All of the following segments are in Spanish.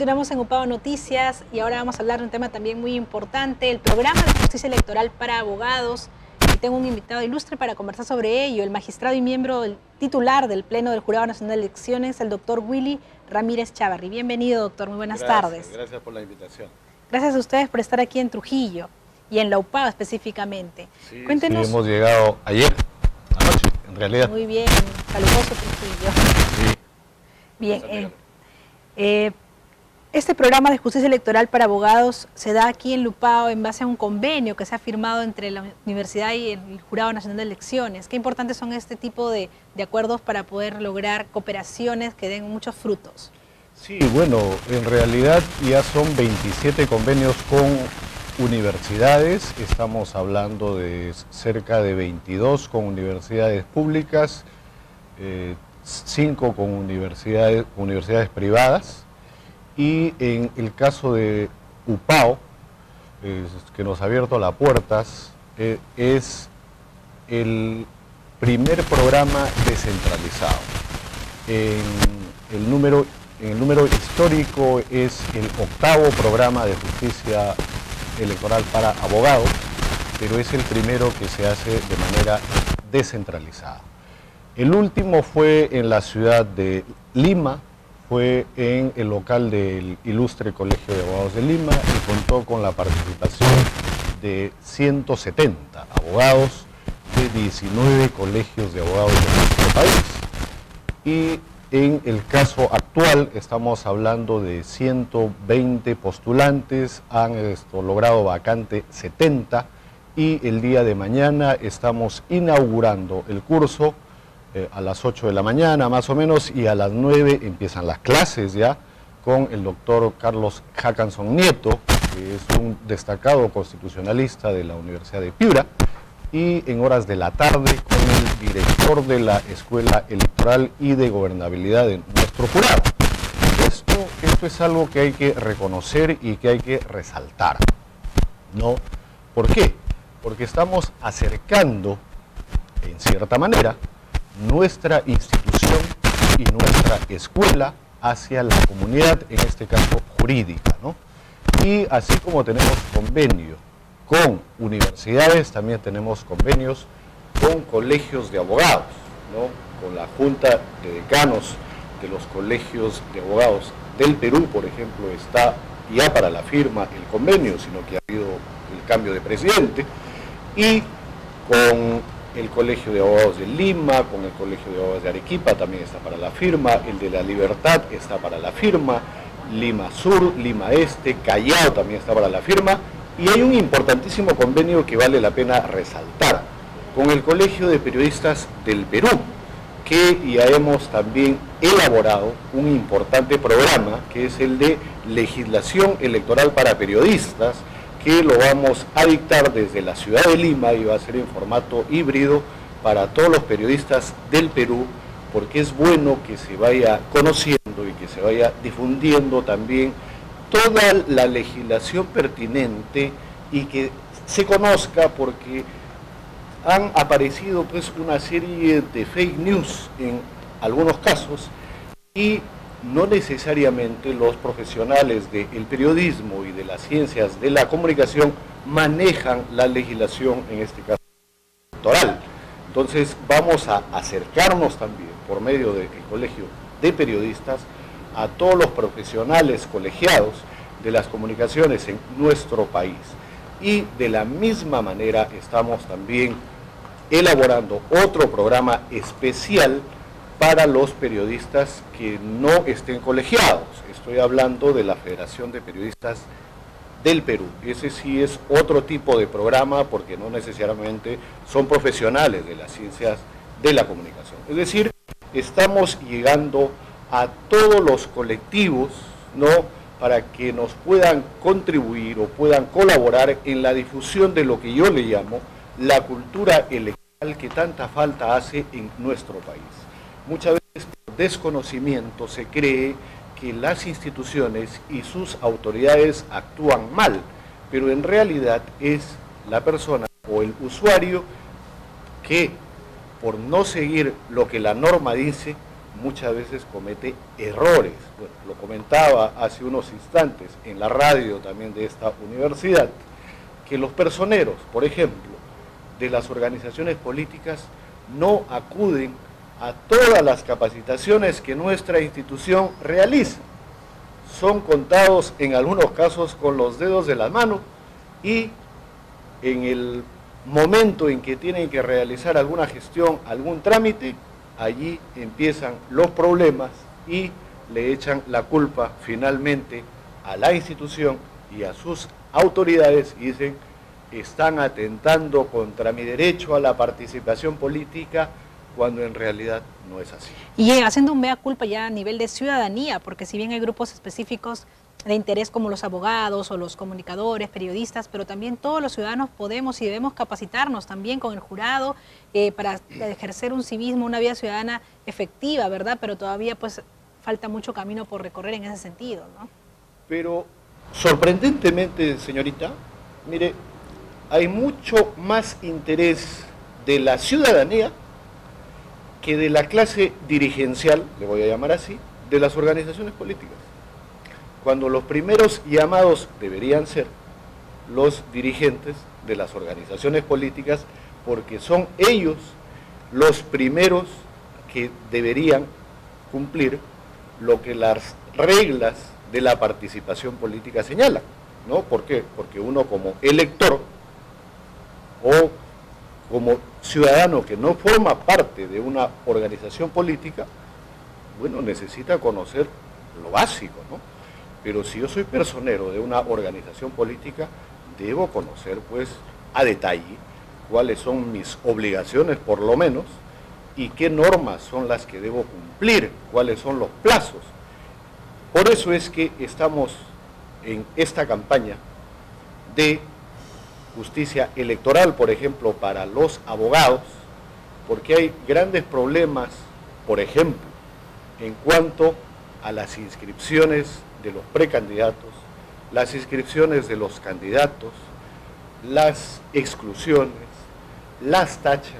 Continuamos en UPAO Noticias y ahora vamos a hablar de un tema también muy importante, el programa de justicia electoral para abogados. Y tengo un invitado ilustre para conversar sobre ello, el magistrado y miembro titular del Pleno del Jurado Nacional de Elecciones, el doctor Willy Ramírez Chavarri. Bienvenido, doctor. Muy buenas tardes. Gracias por la invitación. Gracias a ustedes por estar aquí en Trujillo y en la UPAO específicamente. Sí, Cuéntenos. hemos llegado ayer, anoche, en realidad. Muy bien, caluroso Trujillo. Sí. Bien. Eh, eh, este programa de justicia electoral para abogados se da aquí en Lupao en base a un convenio que se ha firmado entre la universidad y el Jurado Nacional de Elecciones. Qué importantes son este tipo de, acuerdos para poder lograr cooperaciones que den muchos frutos. Sí, bueno, en realidad ya son 27 convenios con universidades, estamos hablando de cerca de 22 con universidades públicas, 5 eh, con universidades, universidades privadas, y en el caso de UPAO, que nos ha abierto las puertas, eh, es el primer programa descentralizado. En el, número, en el número histórico es el octavo programa de justicia electoral para abogados, pero es el primero que se hace de manera descentralizada. El último fue en la ciudad de Lima, fue en el local del Ilustre Colegio de Abogados de Lima y contó con la participación de 170 abogados de 19 colegios de abogados de nuestro país. Y en el caso actual estamos hablando de 120 postulantes, han logrado vacante 70 y el día de mañana estamos inaugurando el curso eh, a las 8 de la mañana más o menos y a las 9 empiezan las clases ya con el doctor Carlos Hackanson Nieto, que es un destacado constitucionalista de la Universidad de Piura, y en horas de la tarde con el director de la Escuela Electoral y de Gobernabilidad de nuestro jurado. Esto, esto es algo que hay que reconocer y que hay que resaltar. ¿no? ¿Por qué? Porque estamos acercando, en cierta manera, nuestra institución y nuestra escuela hacia la comunidad, en este caso jurídica. ¿no? Y así como tenemos convenio con universidades, también tenemos convenios con colegios de abogados, ¿no? con la Junta de Decanos de los colegios de abogados del Perú, por ejemplo, está ya para la firma el convenio, sino que ha habido el cambio de presidente, y con el Colegio de Abogados de Lima, con el Colegio de Abogados de Arequipa también está para la firma, el de la Libertad está para la firma, Lima Sur, Lima Este, Callao también está para la firma, y hay un importantísimo convenio que vale la pena resaltar, con el Colegio de Periodistas del Perú, que ya hemos también elaborado un importante programa, que es el de legislación electoral para periodistas, que lo vamos a dictar desde la ciudad de Lima y va a ser en formato híbrido para todos los periodistas del Perú, porque es bueno que se vaya conociendo y que se vaya difundiendo también toda la legislación pertinente y que se conozca porque han aparecido pues una serie de fake news en algunos casos y no necesariamente los profesionales del periodismo y de las ciencias de la comunicación manejan la legislación, en este caso electoral. Entonces vamos a acercarnos también por medio del Colegio de Periodistas a todos los profesionales colegiados de las comunicaciones en nuestro país. Y de la misma manera estamos también elaborando otro programa especial para los periodistas que no estén colegiados. Estoy hablando de la Federación de Periodistas del Perú. Ese sí es otro tipo de programa porque no necesariamente son profesionales de las ciencias de la comunicación. Es decir, estamos llegando a todos los colectivos, ¿no? para que nos puedan contribuir o puedan colaborar en la difusión de lo que yo le llamo la cultura electoral que tanta falta hace en nuestro país. Muchas veces por desconocimiento se cree que las instituciones y sus autoridades actúan mal, pero en realidad es la persona o el usuario que por no seguir lo que la norma dice, muchas veces comete errores. lo comentaba hace unos instantes en la radio también de esta universidad, que los personeros, por ejemplo, de las organizaciones políticas no acuden a todas las capacitaciones que nuestra institución realiza. Son contados en algunos casos con los dedos de la mano y en el momento en que tienen que realizar alguna gestión, algún trámite, allí empiezan los problemas y le echan la culpa finalmente a la institución y a sus autoridades y dicen, están atentando contra mi derecho a la participación política cuando en realidad no es así. Y haciendo un mea culpa ya a nivel de ciudadanía, porque si bien hay grupos específicos de interés como los abogados o los comunicadores, periodistas, pero también todos los ciudadanos podemos y debemos capacitarnos también con el jurado eh, para ejercer un civismo, una vida ciudadana efectiva, ¿verdad? Pero todavía pues falta mucho camino por recorrer en ese sentido, ¿no? Pero sorprendentemente, señorita, mire, hay mucho más interés de la ciudadanía que de la clase dirigencial, le voy a llamar así, de las organizaciones políticas cuando los primeros llamados deberían ser los dirigentes de las organizaciones políticas, porque son ellos los primeros que deberían cumplir lo que las reglas de la participación política señalan. ¿no? ¿Por qué? Porque uno como elector o como ciudadano que no forma parte de una organización política, bueno, necesita conocer lo básico, ¿no? Pero si yo soy personero de una organización política, debo conocer pues a detalle cuáles son mis obligaciones por lo menos y qué normas son las que debo cumplir, cuáles son los plazos. Por eso es que estamos en esta campaña de justicia electoral, por ejemplo, para los abogados, porque hay grandes problemas, por ejemplo, en cuanto a las inscripciones de los precandidatos, las inscripciones de los candidatos, las exclusiones, las tachas,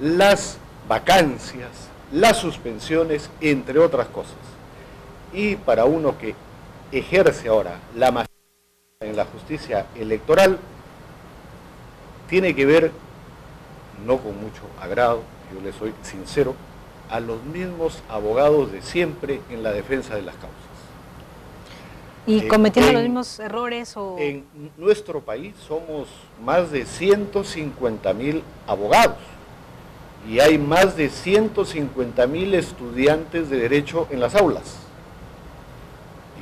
las vacancias, las suspensiones, entre otras cosas. Y para uno que ejerce ahora la en la justicia electoral, tiene que ver, no con mucho agrado, yo le soy sincero, a los mismos abogados de siempre en la defensa de las causas. ¿Y cometiendo los mismos errores? O... En nuestro país somos más de 150 mil abogados y hay más de 150 mil estudiantes de derecho en las aulas.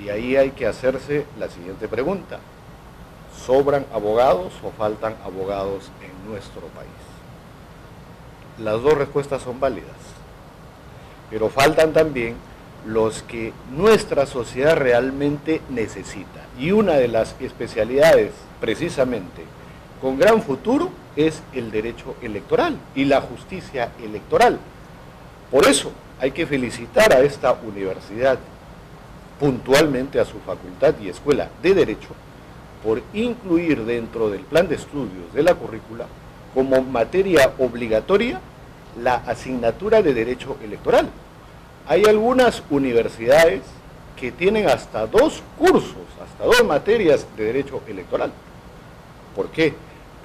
Y ahí hay que hacerse la siguiente pregunta. ¿Sobran abogados o faltan abogados en nuestro país? Las dos respuestas son válidas, pero faltan también los que nuestra sociedad realmente necesita. Y una de las especialidades, precisamente, con gran futuro, es el derecho electoral y la justicia electoral. Por eso hay que felicitar a esta universidad, puntualmente a su facultad y escuela de derecho, por incluir dentro del plan de estudios de la currícula como materia obligatoria la asignatura de derecho electoral. Hay algunas universidades que tienen hasta dos cursos, hasta dos materias de derecho electoral. ¿Por qué?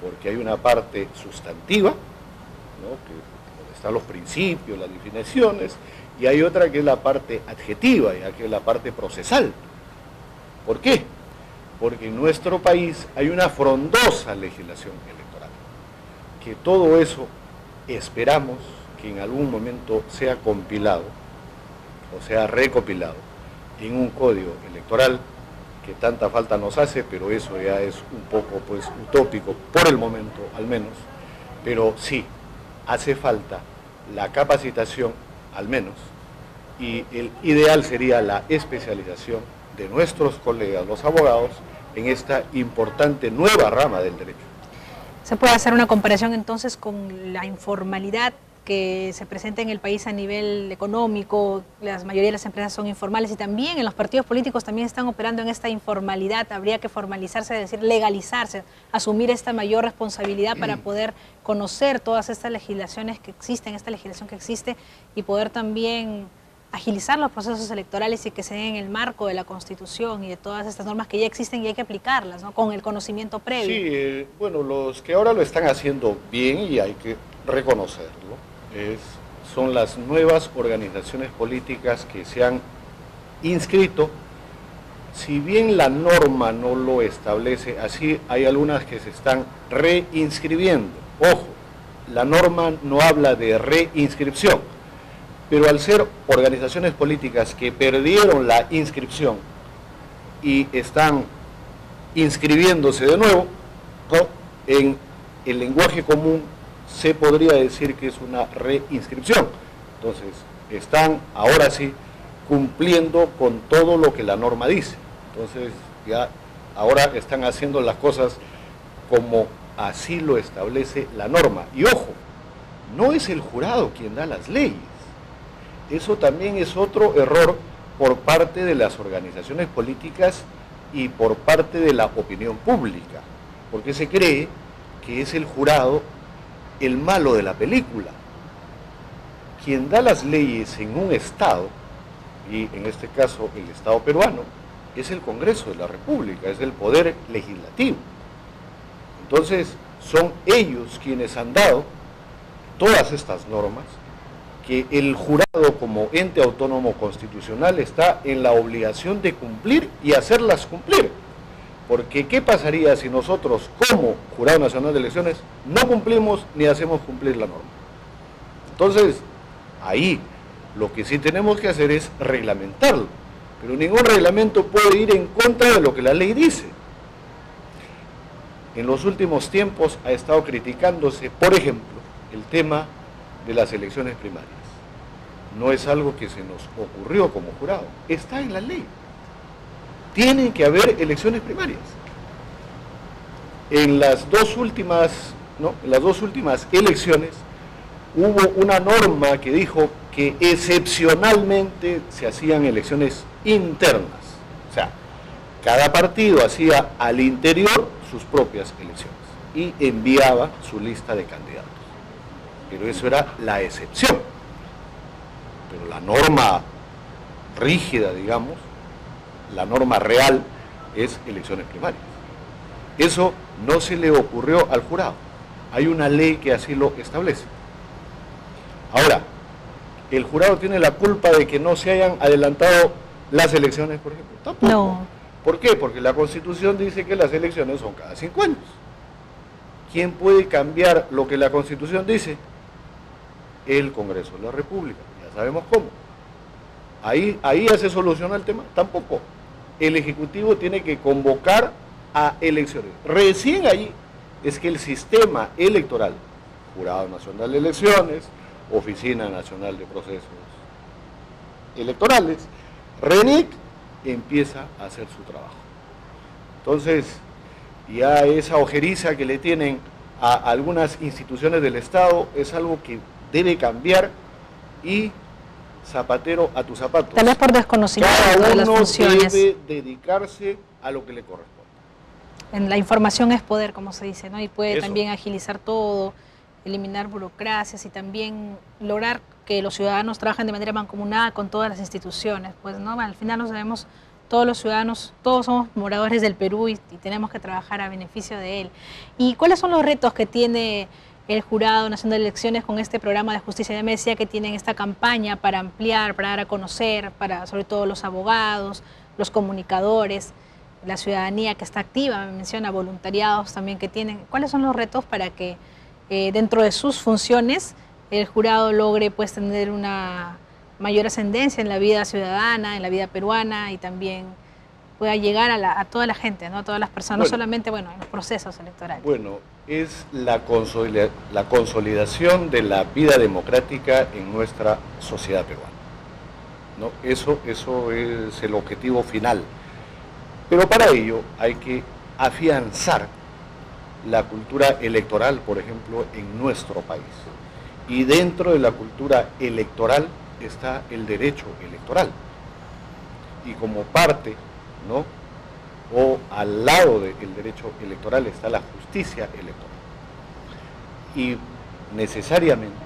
Porque hay una parte sustantiva, donde están los principios, las definiciones, y hay otra que es la parte adjetiva, ya que es la parte procesal. ¿Por qué? Porque en nuestro país hay una frondosa legislación electoral, que todo eso esperamos que en algún momento sea compilado o sea, recopilado en un código electoral que tanta falta nos hace, pero eso ya es un poco pues utópico por el momento al menos, pero sí hace falta la capacitación al menos y el ideal sería la especialización de nuestros colegas los abogados en esta importante nueva rama del derecho. ¿Se puede hacer una comparación entonces con la informalidad que se presenta en el país a nivel económico, la mayoría de las empresas son informales y también en los partidos políticos también están operando en esta informalidad. Habría que formalizarse, es decir, legalizarse, asumir esta mayor responsabilidad para poder conocer todas estas legislaciones que existen, esta legislación que existe y poder también agilizar los procesos electorales y que se den en el marco de la Constitución y de todas estas normas que ya existen y hay que aplicarlas, ¿no? Con el conocimiento previo. Sí, eh, bueno, los que ahora lo están haciendo bien y hay que reconocerlo, es, son las nuevas organizaciones políticas que se han inscrito, si bien la norma no lo establece, así hay algunas que se están reinscribiendo. Ojo, la norma no habla de reinscripción, pero al ser organizaciones políticas que perdieron la inscripción y están inscribiéndose de nuevo, en el lenguaje común se podría decir que es una reinscripción. Entonces, están ahora sí cumpliendo con todo lo que la norma dice. Entonces, ya ahora están haciendo las cosas como así lo establece la norma. Y ojo, no es el jurado quien da las leyes. Eso también es otro error por parte de las organizaciones políticas y por parte de la opinión pública, porque se cree que es el jurado el malo de la película. Quien da las leyes en un Estado, y en este caso el Estado peruano, es el Congreso de la República, es el poder legislativo. Entonces, son ellos quienes han dado todas estas normas que el jurado como ente autónomo constitucional está en la obligación de cumplir y hacerlas cumplir. Porque ¿qué pasaría si nosotros, como Jurado Nacional de Elecciones, no cumplimos ni hacemos cumplir la norma? Entonces, ahí lo que sí tenemos que hacer es reglamentarlo. Pero ningún reglamento puede ir en contra de lo que la ley dice. En los últimos tiempos ha estado criticándose, por ejemplo, el tema de las elecciones primarias. No es algo que se nos ocurrió como jurado, está en la ley tienen que haber elecciones primarias. En las dos últimas, ¿no? En las dos últimas elecciones hubo una norma que dijo que excepcionalmente se hacían elecciones internas. O sea, cada partido hacía al interior sus propias elecciones y enviaba su lista de candidatos. Pero eso era la excepción. Pero la norma rígida, digamos, la norma real es elecciones primarias. Eso no se le ocurrió al jurado. Hay una ley que así lo establece. Ahora, ¿el jurado tiene la culpa de que no se hayan adelantado las elecciones, por ejemplo? Tampoco. No. ¿Por qué? Porque la Constitución dice que las elecciones son cada cinco años. ¿Quién puede cambiar lo que la Constitución dice? El Congreso de la República. Ya sabemos cómo. Ahí, ahí ya se soluciona el tema. Tampoco el Ejecutivo tiene que convocar a elecciones. Recién ahí es que el sistema electoral, Jurado Nacional de Elecciones, Oficina Nacional de Procesos Electorales, RENIC, empieza a hacer su trabajo. Entonces, ya esa ojeriza que le tienen a algunas instituciones del Estado es algo que debe cambiar y zapatero a tus zapatos. Tal vez por desconocimiento de las funciones. debe dedicarse a lo que le corresponde. En la información es poder, como se dice, ¿no? Y puede también agilizar todo, eliminar burocracias y también lograr que los ciudadanos trabajen de manera mancomunada con todas las instituciones. Pues, ¿no? Al final nos sabemos todos los ciudadanos, todos somos moradores del Perú y tenemos que trabajar a beneficio de él. ¿Y cuáles son los retos que tiene el Jurado Nacional de Elecciones con este programa de justicia de Mesia que tienen esta campaña para ampliar, para dar a conocer, para sobre todo los abogados, los comunicadores, la ciudadanía que está activa, me menciona voluntariados también que tienen. ¿Cuáles son los retos para que eh, dentro de sus funciones el jurado logre pues tener una mayor ascendencia en la vida ciudadana, en la vida peruana y también pueda llegar a, toda la gente, ¿no? a todas las personas, no solamente bueno, en los procesos electorales. Bueno, es la, la consolidación de la vida democrática en nuestra sociedad peruana. ¿no? Eso, eso es el objetivo final. Pero para ello hay que afianzar la cultura electoral, por ejemplo, en nuestro país. Y dentro de la cultura electoral está el derecho electoral. Y como parte, ¿no? O al lado del derecho electoral está la justicia electoral. Y necesariamente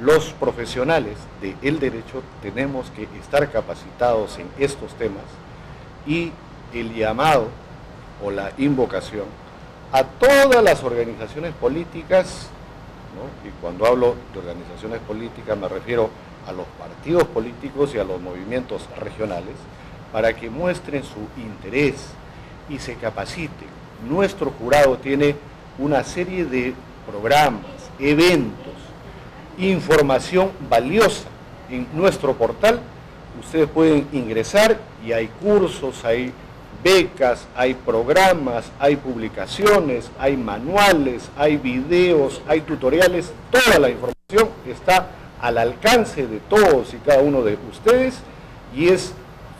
los profesionales del derecho tenemos que estar capacitados en estos temas y el llamado o la invocación a todas las organizaciones políticas, y cuando hablo de organizaciones políticas me refiero a los partidos políticos y a los movimientos regionales, para que muestren su interés y se capaciten. Nuestro jurado tiene una serie de programas, eventos, información valiosa en nuestro portal. Ustedes pueden ingresar y hay cursos, hay becas, hay programas, hay publicaciones, hay manuales, hay videos, hay tutoriales, toda la información está al alcance de todos y cada uno de ustedes y es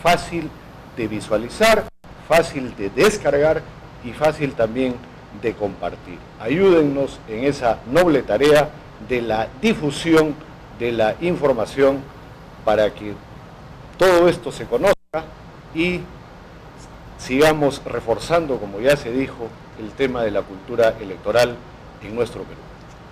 fácil de visualizar, fácil de descargar y fácil también de compartir. Ayúdennos en esa noble tarea de la difusión de la información para que todo esto se conozca y sigamos reforzando, como ya se dijo, el tema de la cultura electoral en nuestro Perú.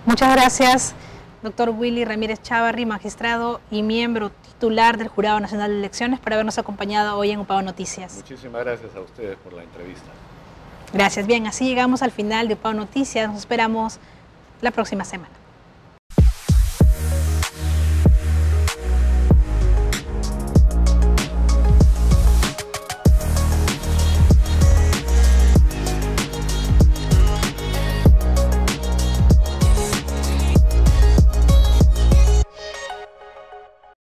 Muchas gracias, doctor Willy Ramírez Chavarri, magistrado y miembro titular del Jurado Nacional de Elecciones, por habernos acompañado hoy en UPAO Noticias. Muchísimas gracias a ustedes por la entrevista. Gracias. Bien, así llegamos al final de UPAO Noticias. Nos esperamos la próxima semana.